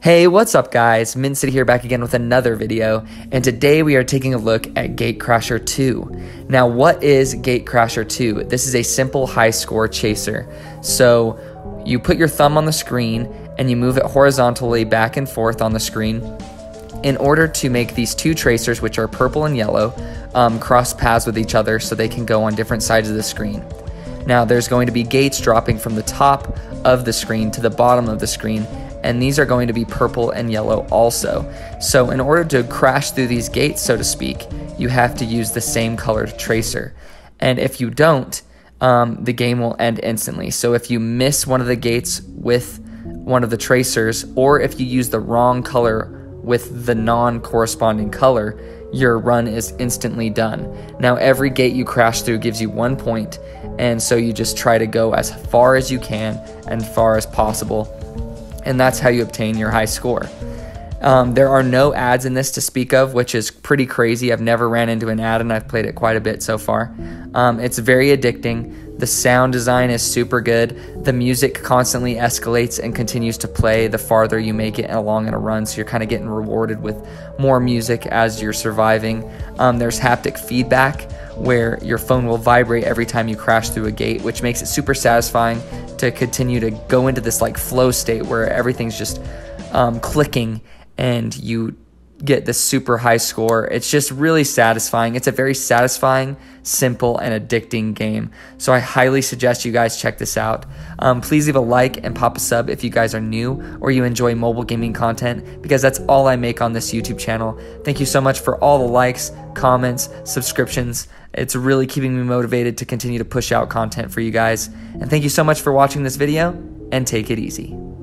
Hey, what's up guys? MintCity here back again with another video, and today we are taking a look at Gatecrasher 2. Now, what is Gatecrasher 2? This is a simple high score chaser. So, you put your thumb on the screen and you move it horizontally back and forth on the screen in order to make these two tracers, which are purple and yellow, um, cross paths with each other so they can go on different sides of the screen. Now, there's going to be gates dropping from the top of the screen to the bottom of the screen, and these are going to be purple and yellow also. So in order to crash through these gates, so to speak, you have to use the same colored tracer. And if you don't, um, the game will end instantly. So if you miss one of the gates with one of the tracers, or if you use the wrong color with the non corresponding color, your run is instantly done. Now, every gate you crash through gives you one point, and so you just try to go as far as you can and far as possible and that's how you obtain your high score. Um, there are no ads in this to speak of, which is pretty crazy. I've never ran into an ad and I've played it quite a bit so far. Um, it's very addicting. The sound design is super good. The music constantly escalates and continues to play the farther you make it along in a run. So you're kind of getting rewarded with more music as you're surviving. Um, there's haptic feedback where your phone will vibrate every time you crash through a gate, which makes it super satisfying to continue to go into this like flow state where everything's just um, clicking and you get the super high score. It's just really satisfying. It's a very satisfying, simple, and addicting game. So I highly suggest you guys check this out. Um, please leave a like and pop a sub if you guys are new or you enjoy mobile gaming content because that's all I make on this YouTube channel. Thank you so much for all the likes, comments, subscriptions. It's really keeping me motivated to continue to push out content for you guys. And thank you so much for watching this video and take it easy.